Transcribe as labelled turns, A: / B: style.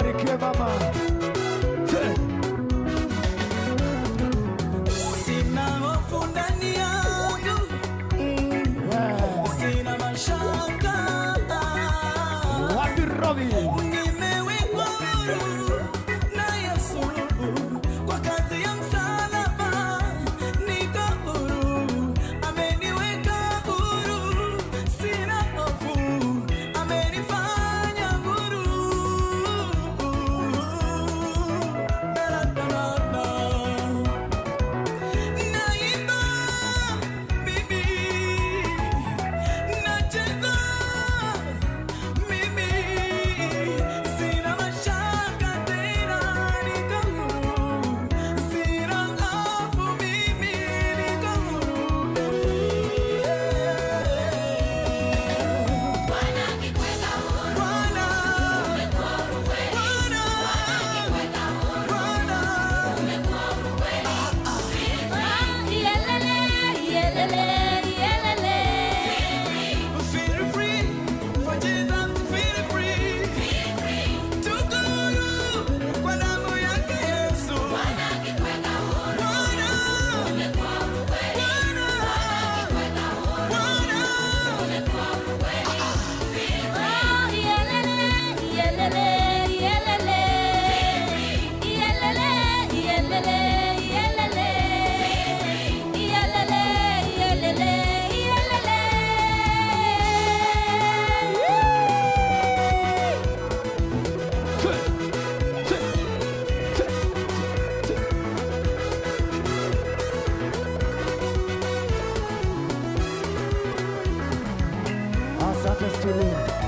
A: Barikiye mama
B: Sina hofu mm,
A: Robin. to live.